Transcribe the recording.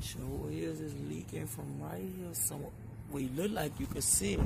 Sure is, leaking from right here somewhere. We look like you can see it.